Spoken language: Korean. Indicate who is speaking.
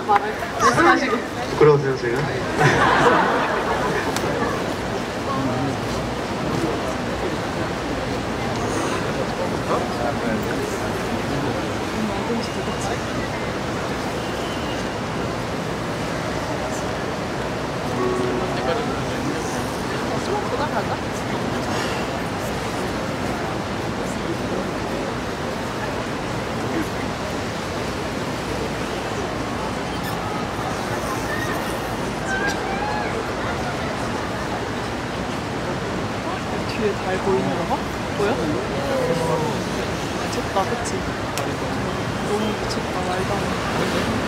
Speaker 1: 말을 말씀하시고
Speaker 2: 부끄러우세요 제가?
Speaker 1: 그다 가자 뒤에 달 보이는 거 봐? 보여? 미쳤다 그치? 너무 미쳤다 말도 안 돼.